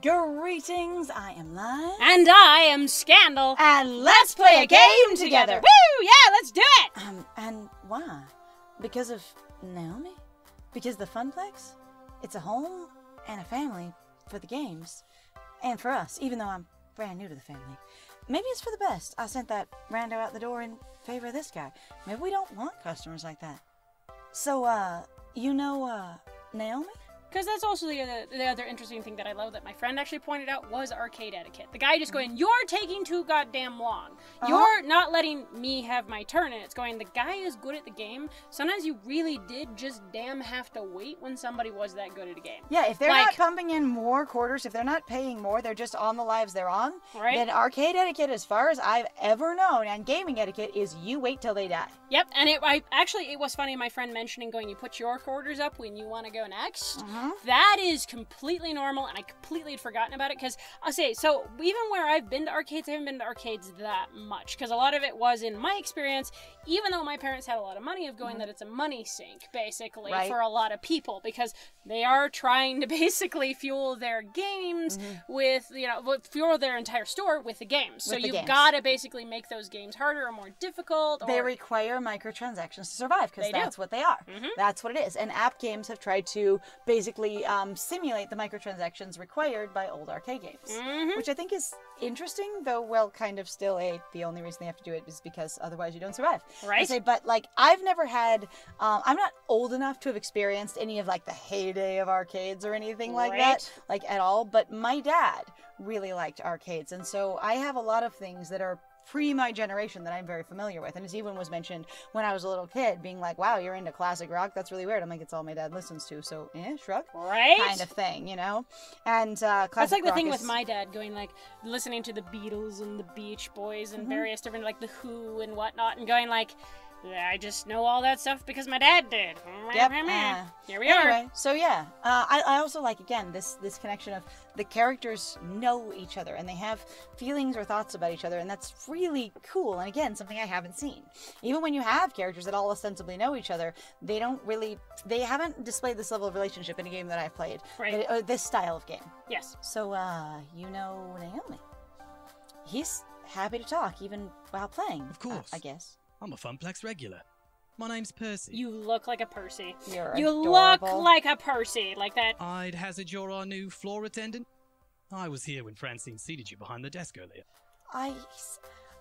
Greetings, I am Lies. And I am Scandal. And let's play a game together. Woo! Yeah, let's do it! Um, and why? Because of Naomi? Because the Funplex? It's a home and a family for the games. And for us, even though I'm brand new to the family. Maybe it's for the best. I sent that rando out the door in favor of this guy. Maybe we don't want customers like that. So, uh, you know, uh, Naomi? Because that's also the other, the other interesting thing that I love that my friend actually pointed out was arcade etiquette. The guy just going, "You're taking too goddamn long. Uh-huh. You're not letting me have my turn." And it's going, "The guy is good at the game. Sometimes you really did just damn have to wait when somebody was that good at a game." Yeah, if they're not Like- pumping in more quarters, if they're not paying more, they're just on the lives they're on. Right. Then arcade etiquette, as far as I've ever known, and gaming etiquette is you wait till they die. Yep, and it I actually it was funny my friend mentioning going you put your quarters up when you want to go next. Mhm. That is completely normal and I completely had forgotten about it cuz I'll say so even where I've been to arcades I haven't been to arcades that much cuz a lot of it was in my experience even though my parents had a lot of money of going that it's a money sink basically Right. for a lot of people because they are trying to basically fuel their games with you know fuel their entire store with the games. so the you've got to basically make those games harder or more difficult They or require microtransactions to survive because They do. that's what they are. Mhm. That's what it is. And app games have tried to basically um, simulate the microtransactions required by old arcade games, Mhm. which I think is interesting, though, well, kind of still a the only reason they have to do it is because otherwise you don't survive. Right? say, but like I've never had, um, I'm not old enough to have experienced any of like the heyday of arcades or anything like that, like at all. But my dad really liked arcades, and so I have a lot of things that are pre my generation that I'm very familiar with. And as even was mentioned when I was a little kid, being like, "Wow, you're into classic rock? That's really weird." I'm like, "It's all my dad listens to," so eh, shrug. Right? Kind of thing, you know, and uh, classic That's like the thing is- with my dad going like listening to the Beatles and the Beach Boys and Mhm. various different like the Who and whatnot and going like I just know all that stuff because my dad did. Yep, uh, Here we are. So yeah, uh, I, I also like again this this connection of the characters know each other and they have feelings or thoughts about each other, and that's really cool. And again, something I haven't seen. Even when you have characters that all ostensibly know each other, they don't really they haven't displayed this level of relationship in a game that I've played, Right. but- or this style of game. Yes. So uh, you know Naomi. He's happy to talk even while playing. Of uh, course. I guess. I'm a Funplex regular. My name's Percy. You look like a Percy. You're You adorable. look like a Percy, like that. I'd hazard you're our uh, new floor attendant. I was here when Francine seated you behind the desk earlier. I.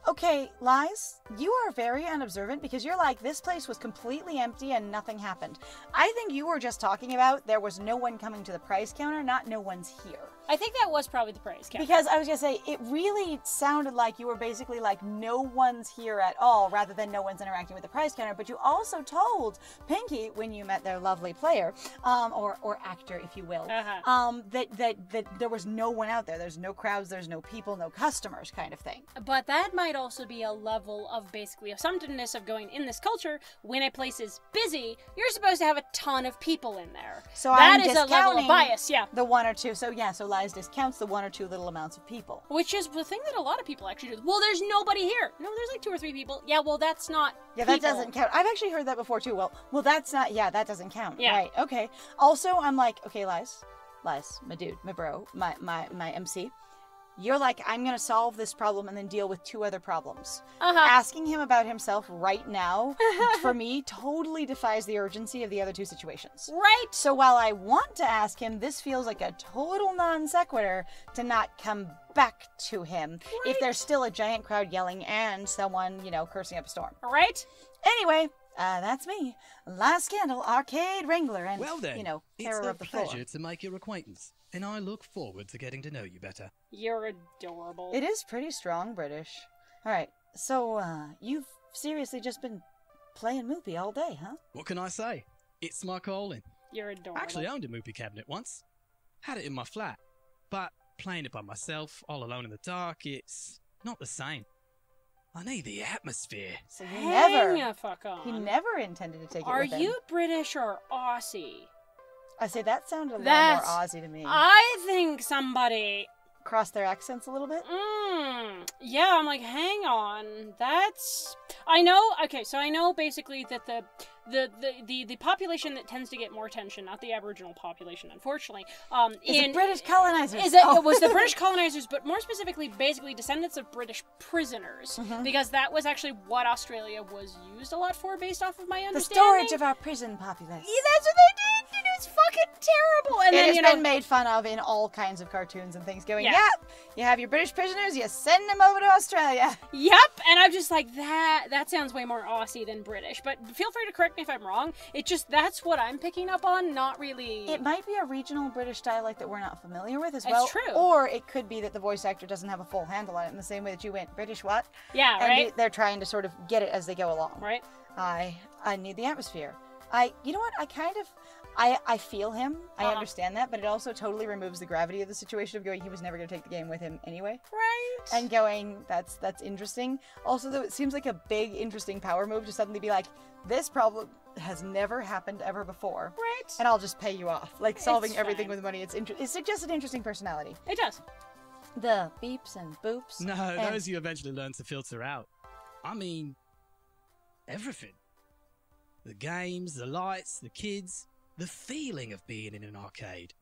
Okay, Lies, you are very unobservant because you're like, this place was completely empty and nothing happened. I think you were just talking about there was no one coming to the price counter, not no one's here. I think that was probably the praise counter. Because I was gonna say, it really sounded like you were basically like, no one's here at all, rather than no one's interacting with the price counter. But you also told Pinky when you met their lovely player, um, or or actor, if you will, Uh-huh. um, that that that there was no one out there. There's no crowds. There's no people. No customers, kind of thing. But that might also be a level of basically assumptiveness of going in this culture. When a place is busy, you're supposed to have a ton of people in there. So that I'm is a level of bias, yeah. The one or two. So yeah. So lies discounts the one or two little amounts of people. Which is the thing that a lot of people actually do. Well, there's nobody here. No, there's like two or three people. Yeah, well, that's not. Yeah, that people. doesn't count. I've actually heard that before too. Well, well, that's not. Yeah, that doesn't count. Yeah. Right. Okay. Also, I'm like, okay, lies, lies, my dude, my bro, my my my MC. You're like, I'm gonna solve this problem and then deal with two other problems. Uh-huh. Asking him about himself right now, for me, totally defies the urgency of the other two situations. Right. So while I want to ask him, this feels like a total non sequitur to not come back to him if there's still a giant crowd yelling and someone, you know, cursing up a storm. Right. Anyway, uh, that's me, Last Scandal Arcade Wrangler, and Well then, you know, it's terror a of the floor. pleasure to make your acquaintance, and I look forward to getting to know you better. You're adorable. It is pretty strong British. All right, so uh, you've seriously just been playing Moopy all day, huh? What can I say? It's my calling. You're adorable. I actually owned a Moopy cabinet once. Had it in my flat. But playing it by myself, all alone in the dark, it's not the same. I need the atmosphere. So you Hang never, the fuck on. he never intended to take it Are with him. you British or Aussie? I say that sounded a little more Aussie to me. I think somebody. crossed their accents a little bit. Mm, yeah, I'm like, hang on. That's. I know. Okay, so I know basically that the the, the, the, the population that tends to get more attention, not the Aboriginal population, unfortunately, um, Is in it British colonizers? is it, Oh. it was the British colonizers, but more specifically, basically descendants of British prisoners, Mm-hmm. because that was actually what Australia was used a lot for, based off of my understanding. the storage of our prison populace. Yeah, that's what they did, was fucking terrible. And it then has you know, been made fun of in all kinds of cartoons and things. Going, Yeah. yeah, you have your British prisoners, you send them over to Australia. Yep, and I'm just like that. That sounds way more Aussie than British. But feel free to correct me if I'm wrong. It just that's what I'm picking up on. Not really. It might be a regional British dialect that we're not familiar with as well. It's true. Or it could be that the voice actor doesn't have a full handle on it in the same way that you went British what? yeah, And right. they're trying to sort of get it as they go along. right. I I need the atmosphere. I you know what? I kind of I I feel him. I Uh-huh. understand that, but it also totally removes the gravity of the situation of going he was never going to take the game with him anyway. Right. And going that's that's interesting. Also though it seems like a big interesting power move to suddenly be like this problem has never happened ever before. right. And I'll just pay you off. Like solving It's everything fine. with money. It's inter- it suggests an interesting personality. it does. The beeps and boops. No, and- those you eventually learn to filter out. I mean, everything. The games, the lights, the kids, the feeling of being in an arcade.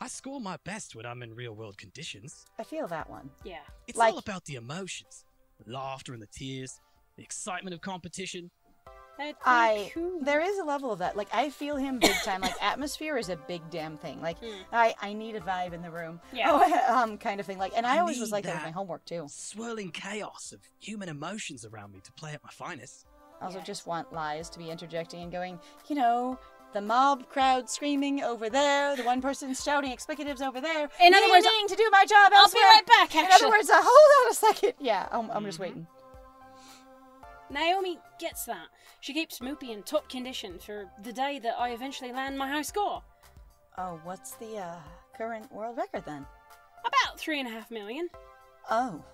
I score my best when I'm in real world conditions. I feel that one. Yeah. It's Like- all about the emotions the laughter and the tears, the excitement of competition. That's I cool. there is a level of that. Like I feel him big time. Like atmosphere is a big damn thing. Like Mm. I I need a vibe in the room. Yeah. Oh, um, kind of thing. Like and I I always was like that with my homework too. Swirling chaos of human emotions around me to play at my finest. I also Yes. just want lies to be interjecting and going. You know. The mob crowd screaming over there, the one person shouting explicatives over there. In other words, needing to do my job I'll be right back. Actually. In other words, uh, hold on a second. Yeah, I'm, I'm just Mhm. waiting. Naomi gets that. She keeps Moopy in top condition for the day that I eventually land my high score. Oh, what's the uh, current world record then? About three and a half million. Oh,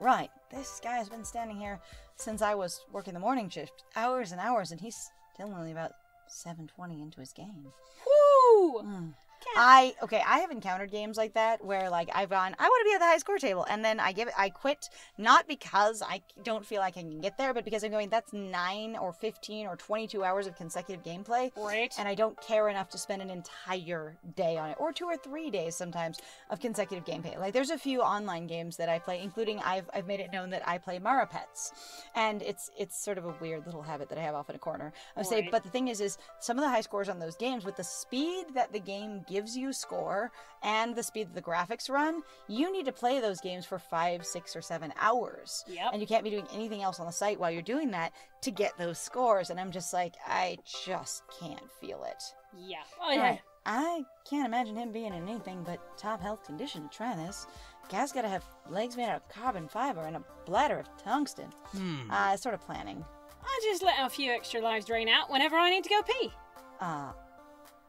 right. This guy has been standing here since I was working the morning shift, hours and hours, and he's still only about 720 into his game. Woo! Hmm. I okay. I have encountered games like that where like I've gone, I want to be at the high score table, and then I give it, I quit not because I don't feel like I can get there, but because I'm going. That's nine or fifteen or twenty-two hours of consecutive gameplay, Right. and I don't care enough to spend an entire day on it, or two or three days sometimes of consecutive gameplay. Like there's a few online games that I play, including I've I've made it known that I play Marapets, and it's it's sort of a weird little habit that I have off in a corner. I would say, but the thing is, is some of the high scores on those games with the speed that the game gives you score and the speed that the graphics run, you need to play those games for five, six, or seven hours. Yep. And you can't be doing anything else on the site while you're doing that to get those scores. And I'm just like, I just can't feel it. yeah. Oh, yeah. Right. I can't imagine him being in anything but top health condition to try this. Guy's gotta have legs made out of carbon fiber and a bladder of tungsten. Hmm. Uh, sort of planning. I just let a few extra lives drain out whenever I need to go pee. Uh,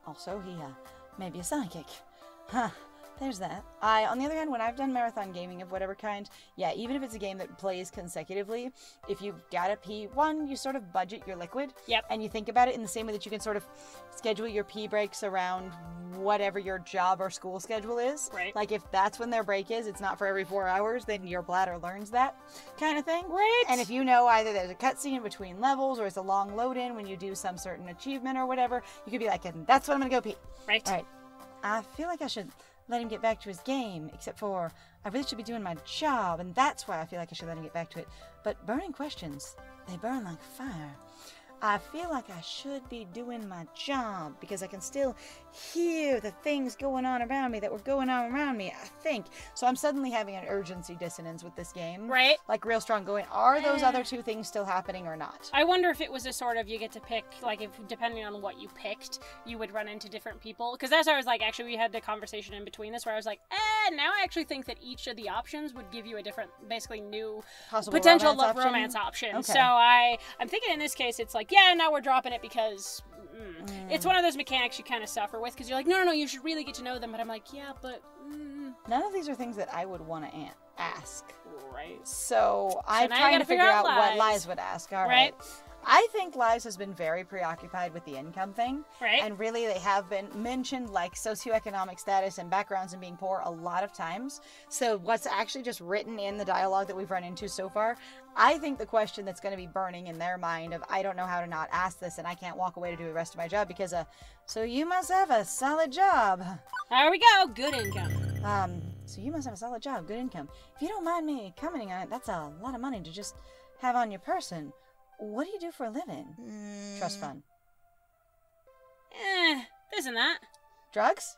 also, he, uh, may be a psychic. Huh. There's that. I, on the other hand, when I've done marathon gaming of whatever kind, yeah, even if it's a game that plays consecutively, if you've gotta pee, one, you sort of budget your liquid. Yep. And you think about it in the same way that you can sort of schedule your pee breaks around whatever your job or school schedule is. Right. Like if that's when their break is, it's not for every four hours, then your bladder learns that kind of thing. Right. And if you know either there's a cutscene between levels or it's a long load in when you do some certain achievement or whatever, you could be like, and that's when I'm gonna go pee. right. All right. I feel like I should let him get back to his game, except for I really should be doing my job, and that's why I feel like I should let him get back to it. But burning questions, they burn like fire. I feel like I should be doing my job because I can still hear the things going on around me that were going on around me, I think. So I'm suddenly having an urgency dissonance with this game. Right. Like real strong going, are those Eh. other two things still happening or not? I wonder if it was a sort of you get to pick, like, if depending on what you picked, you would run into different people. Because that's why I was like, actually, we had the conversation in between this where I was like, eh, now I actually think that each of the options would give you a different, basically new Possible potential romance love option? romance option. Okay. So I, I'm thinking in this case, it's like, yeah, now we're dropping it because. Mm. It's one of those mechanics you kind of suffer with because you're like, no, no, no, you should really get to know them. But I'm like, yeah, but mm, None of these are things that I would want to ask. right. So I'm trying gotta figure out out what lies. lies would ask. All Right. right. I think Lies has been very preoccupied with the income thing. Right. And really, they have been mentioned like socioeconomic status and backgrounds and being poor a lot of times. So, what's actually just written in the dialogue that we've run into so far, I think the question that's going to be burning in their mind of, I don't know how to not ask this and I can't walk away to do the rest of my job because, uh, so you must have a solid job. There we go. Good income. Um, so you must have a solid job, good income. If you don't mind me commenting on it, that's a lot of money to just have on your person. What do you do for a living? Trust fund. Eh, this and that. Drugs?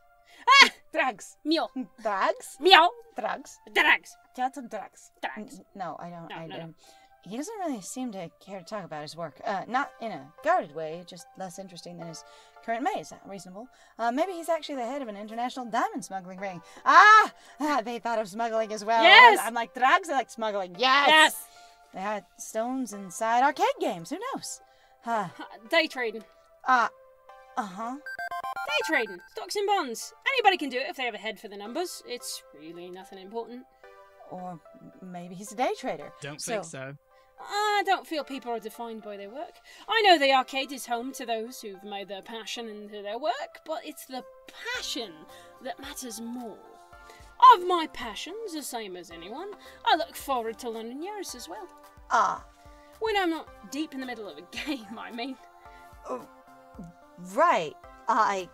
Ah! Drugs. Meal. Drugs? Meow. Drugs. Drugs. Got some drugs. Drugs. N- No, I don't. No, I no, no. don't. He doesn't really seem to care to talk about his work. Uh, not in a guarded way, just less interesting than his current maze. Reasonable. Uh, maybe he's actually the head of an international diamond smuggling ring. Ah! ah they thought of smuggling as well. Yes! I'm like, drugs are like smuggling. Yes! Yes. They had stones inside arcade games. Who knows? Uh, Uh, Day trading. uh, uh-huh. Day trading. Stocks and bonds. Anybody can do it if they have a head for the numbers. It's really nothing important. Or maybe he's a day trader. Don't think so. I don't feel people are defined by their work. I know the arcade is home to those who've made their passion into their work, but it's the passion that matters more. I've my passions, the same as anyone. I look forward to learning yours as well. Ah, When I'm not deep in the middle of a game, I mean. right. I,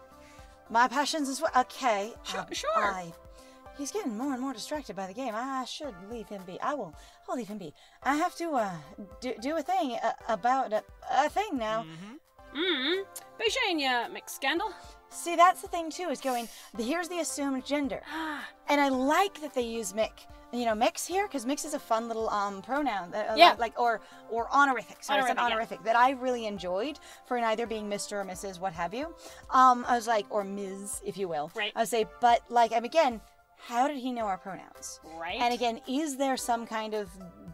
my passions as well. Okay. Sure- um, sure. I, he's getting more and more distracted by the game. I should leave him be. I will. I'll leave him be. I have to uh do, do a thing uh, about a, a thing now. Mmm. Bishane, ya mixed scandal. See, that's the thing too. Is going. Here's the assumed gender, Ah, and I like that they use Mick. You know, mix here because mix is a fun little um pronoun. That, uh, Yeah. Like or or honorific. Sorry, it's an Honorific, yeah. that I really enjoyed for either being Mr. or Mrs. What have you. Um, I was like, or Ms. if you will. Right. I would say, but like, I'm again. How did he know our pronouns? right. And again, is there some kind of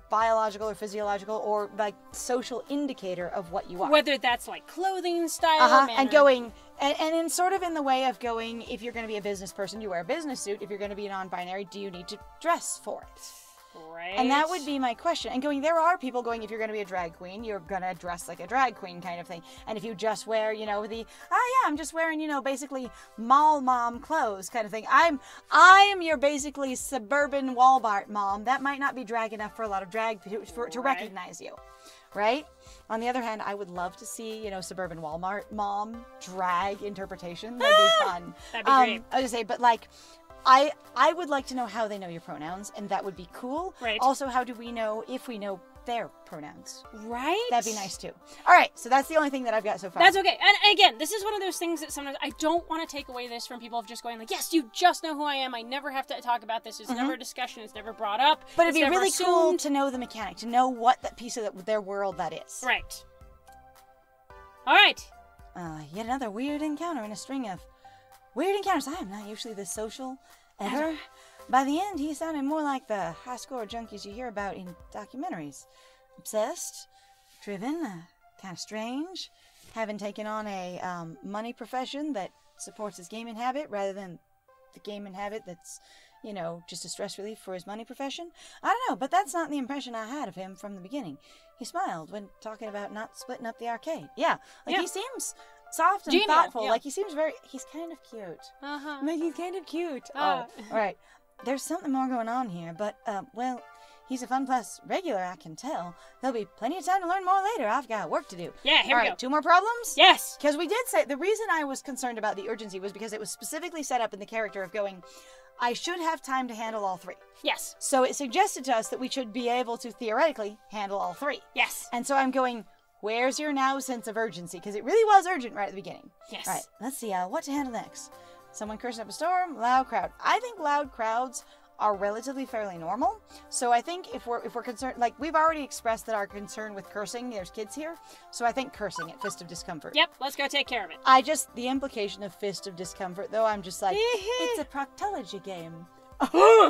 biological or physiological or like social indicator of what you are? Whether that's like clothing style, uh-huh. and going and, and in sort of in the way of going if you're going to be a business person you wear a business suit. If you're going to be a non-binary do you need to dress for it? Right. and that would be my question. And going there are people going if you're going to be a drag queen you're going to dress like a drag queen kind of thing. And if you just wear you know the oh yeah i'm just wearing you know basically mall mom clothes kind of thing. I'm i am your basically suburban walmart mom. That might not be drag enough for a lot of drag to, for, to Right. recognize you right on the other hand i would love to see you know suburban walmart mom drag interpretation that'd be fun That'd be um, great. i was gonna say but like I I would like to know how they know your pronouns, and that would be cool. Right. Also, how do we know if we know their pronouns? Right. That'd be nice too. All right, so that's the only thing that I've got so far. That's okay. And again, this is one of those things that sometimes I don't want to take away this from people of just going like, "Yes, you just know who I am. I never have to talk about this. It's never a discussion. It's never brought up. Mm-hmm. but it'd be really cool to know the mechanic, to know what that piece of the, their world that is. Right. All right. Uh, yet another weird encounter in a string of weird encounters. I am not usually this social ever. By the end, he sounded more like the high score junkies you hear about in documentaries. Obsessed, driven, uh, kind of strange, having taken on a um, money profession that supports his gaming habit rather than the gaming habit that's, you know, just a stress relief for his money profession. I don't know, but that's not the impression I had of him from the beginning. He smiled when talking about not splitting up the arcade. Yeah, like Yeah. he seems soft and Genial, thoughtful. yeah. Like he seems very. He's kind of cute. Uh huh. Like he's kind of cute. Ah. Oh, all right. There's something more going on here, but uh, well, he's a Funplex regular. I can tell. There'll be plenty of time to learn more later. I've got work to do. Yeah. Here all we right. go. Two more problems. Yes. Because we did say the reason I was concerned about the urgency was because it was specifically set up in the character of going. I should have time to handle all three. Yes. So it suggested to us that we should be able to theoretically handle all three. Yes. And so I'm going, where's your now sense of urgency? Because it really was urgent right at the beginning. Yes. All right, let's see uh, what to handle next. Someone cursing up a storm, loud crowd. I think loud crowds are relatively fairly normal. So I think if we're if we're concerned, like we've already expressed that our concern with cursing, there's kids here. So I think cursing at Fist of Discomfort. Yep. Let's go take care of it. I just the implication of Fist of Discomfort, though, I'm just like it's a proctology game.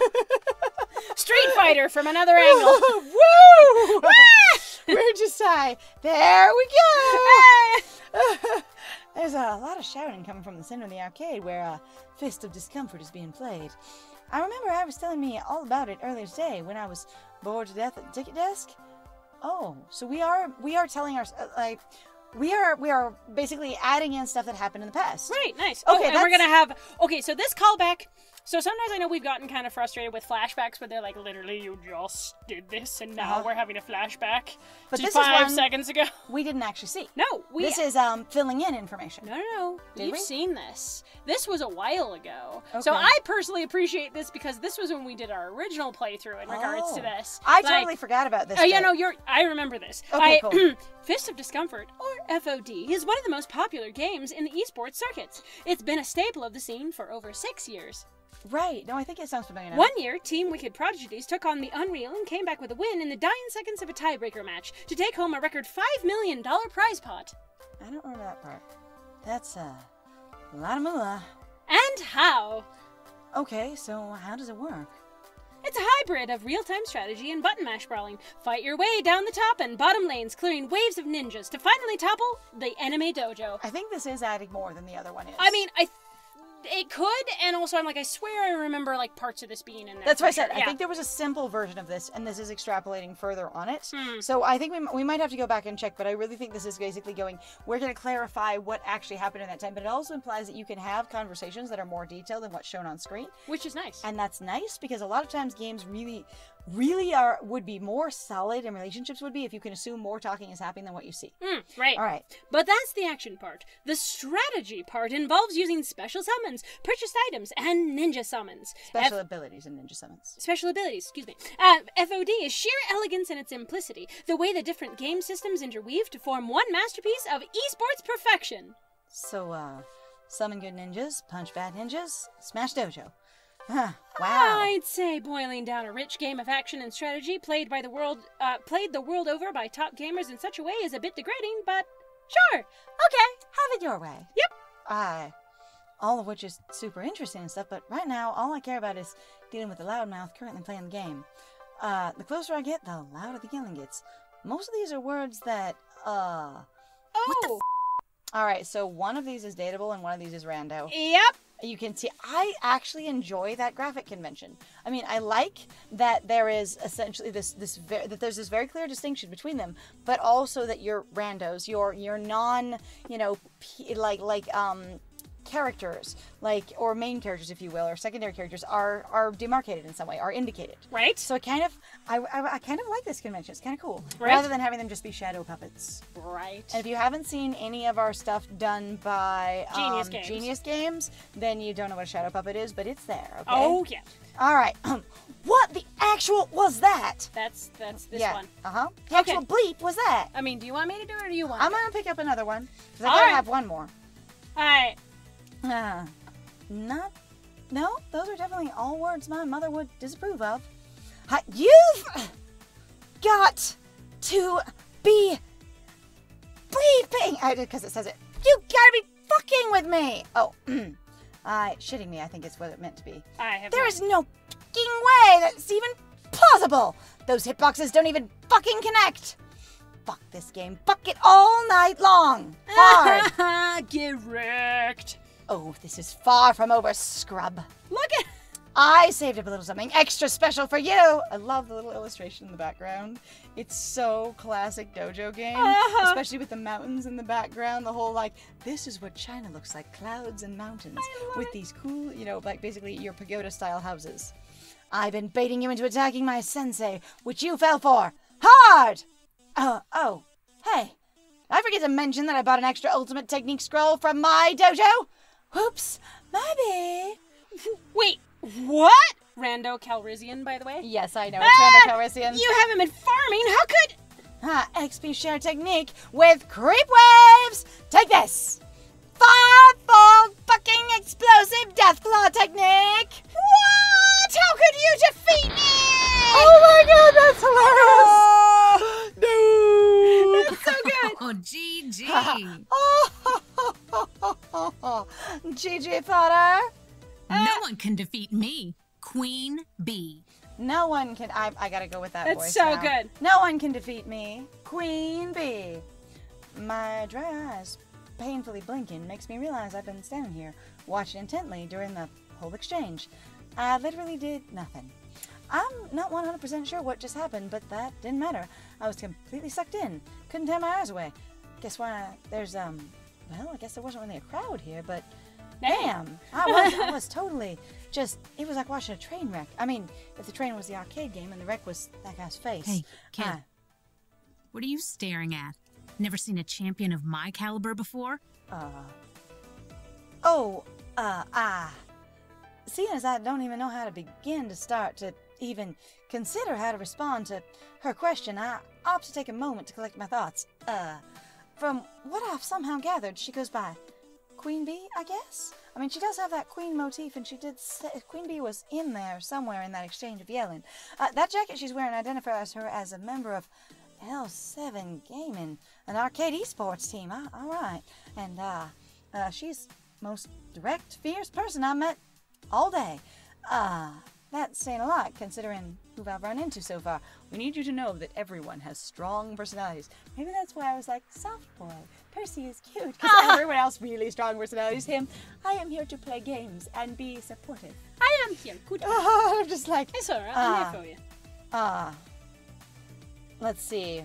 Street Fighter from another angle. Woo! We're just high. There we go. There's a lot of shouting coming from the center of the arcade where uh, Fist of Discomfort is being played. I remember I was telling me all about it earlier today when I was bored to death at the ticket desk. Oh, so we are we are telling our uh, like we are we are basically adding in stuff that happened in the past. Right, nice. Okay, oh, and we're gonna have okay. So this callback. So sometimes I know we've gotten kind of frustrated with flashbacks, where they're like, literally, you just did this, and now Uh-huh. we're having a flashback But to five seconds ago. We didn't actually see. No, we. this is um filling in information. no, no, no. Did You've we? seen this. This was a while ago. Okay. So I personally appreciate this because this was when we did our original playthrough in regards to Oh. this. I Like, totally forgot about this. Oh yeah, no, you're. I remember this. Okay, I, cool. Fist of Discomfort, or FOD, is one of the most popular games in the esports circuits. It's been a staple of the scene for over six years. Right. No, I think it sounds familiar. Now. One year, Team Wicked Prodigies took on the Unreal and came back with a win in the dying seconds of a tiebreaker match to take home a record $5 million prize pot. I don't remember that part. That's uh, a lot of moolah. And how? Okay, so how does it work? It's a hybrid of real time strategy and button mash brawling. Fight your way down the top and bottom lanes, clearing waves of ninjas to finally topple the enemy dojo. I think this is adding more than the other one is. I mean, I. It could, and also I'm like, I swear I remember like parts of this being in there. That's what I said. sure. I think there was a simple version of this, and this is extrapolating further on it. Hmm. So I think we, we might have to go back and check, but I really think this is basically going, we're going to clarify what actually happened in that time, but it also implies that you can have conversations that are more detailed than what's shown on screen. which is nice. And that's nice because a lot of times games really, really are would be more solid and relationships would be if you can assume more talking is happening than what you see. Hmm, right. All right. But that's the action part. The strategy part involves using special summons, purchased items, and ninja summons. Special F- abilities and Ninja Summons. special abilities, excuse me. Uh, FOD is sheer elegance in its simplicity, the way the different game systems interweave to form one masterpiece of esports perfection. So, uh, summon good ninjas, punch bad ninjas, smash dojo. Huh, wow. I'd say boiling down a rich game of action and strategy played by the world, uh, played the world over by top gamers in such a way is a bit degrading, but sure. Okay, have it your way. Yep. Uh, all of which is super interesting and stuff, but right now, all I care about is dealing with the loudmouth currently playing the game. Uh, the closer I get, the louder the yelling gets. Most of these are words that, uh. Oh, Alright, so one of these is dateable and one of these is rando. yep. You can see, I actually enjoy that graphic convention. I mean, I like that there is essentially this, this, ve- that there's this very clear distinction between them, but also that your randos, your, your non, you know, p- like, like, um, characters, like, or main characters, if you will, or secondary characters are, are demarcated in some way, are indicated. Right? So I kind of, I, I, I kind of like this convention. It's kind of cool. Right. Rather than having them just be shadow puppets. Right. And if you haven't seen any of our stuff done by um, Genius Games. Genius Games, then you don't know what a shadow puppet is, but it's there. Okay. Oh yeah, All right. what the actual was that? that's that's this yeah. one. Uh huh. The Okay. actual bleep was that? I mean, do you want me to do it or do you want? I'm to? gonna pick up another one because I All gotta right. have one more. All right. Uh, not. No, those are definitely all words my mother would disapprove of. Hi, you've got to be bleeping. I did because it says it. You gotta be fucking with me. Oh, uh, shitting me. I think is what it meant to be. I have. There is no fucking way that's even plausible. Those hitboxes don't even fucking connect. Fuck this game. Fuck it all night long. Hard. Get wrecked. Oh, this is far from over, scrub. Look at. I saved up a little something extra special for you. I love the little illustration in the background. It's so classic dojo game, Uh-huh. especially with the mountains in the background. The whole like, this is what China looks like: clouds and mountains with these cool, you know, like basically your pagoda style houses. I've been baiting you into attacking my sensei, which you fell for hard. Oh, oh, hey, I forget to mention that I bought an extra ultimate technique scroll from my dojo. Whoops, my bad. Wait, what? Rando Calrissian, by the way. Yes, I know. It's Ah, Rando Calrissian. You haven't been farming. How could? Ah, XP share technique with creep waves. Take this. Fivefold fucking explosive death claw technique. What? How could you defeat me? Oh my god, that's hilarious. no. That's so good. Oh, GG. Oh, GG Potter. no one can defeat me, Queen Bee. No one can. I, I gotta go with that That's voice so now. good. No one can defeat me, Queen Bee. My dry eyes painfully blinking makes me realize I've been standing here watching intently during the whole exchange. I literally did nothing. I'm not 100% sure what just happened, but that didn't matter. I was completely sucked in. Couldn't tear my eyes away. Guess why there's, um, well, I guess there wasn't really a crowd here, but damn, I was, I was totally just, it was like watching a train wreck. I mean, if the train was the arcade game and the wreck was that guy's face. Hey, kid. I- What are you staring at? Never seen a champion of my caliber before? Uh, oh, uh, ah. Seeing as I don't even know how to begin to start to even consider how to respond to her question, I opt to take a moment to collect my thoughts. Uh, from what I've somehow gathered, she goes by Queen Bee, I guess? I mean, she does have that queen motif, and she did say Queen Bee was in there somewhere in that exchange of yelling. Uh, that jacket she's wearing identifies her as a member of L7 Gaming, an arcade esports team. Ah, all right. And, uh, uh, she's most direct, fierce person I met all day. Uh, that's saying a lot considering who I've run into so far. We need you to know that everyone has strong personalities. Maybe that's why I was like, soft boy. Percy is cute because everyone else really strong personalities. Him, I am here to play games and be supportive. I am here. Good. I'm just like, It's alright. I'm Ah. here for you. Ah. let's see.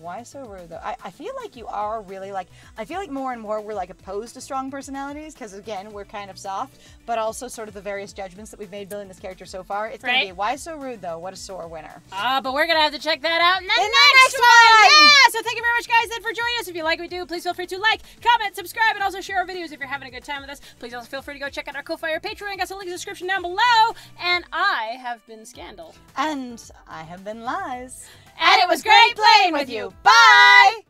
Why so rude though? I, I feel like you are really like I feel like more and more we're like opposed to strong personalities because again we're kind of soft, but also sort of the various judgments that we've made building this character so far. It's gonna be why so rude though? What a sore winner. Ah, but we're gonna have to check that out in the, In the next, next one. one! Yeah. So thank you very much, guys, then for joining us. If you like what we do, please feel free to like, comment, subscribe, and also share our videos if you're having a good time with us. Please also feel free to go check out our Ko-Fi or Patreon. I got some links in the description down below. And I have been Scandal. And I have been Lies. And it was great playing with you. Bye!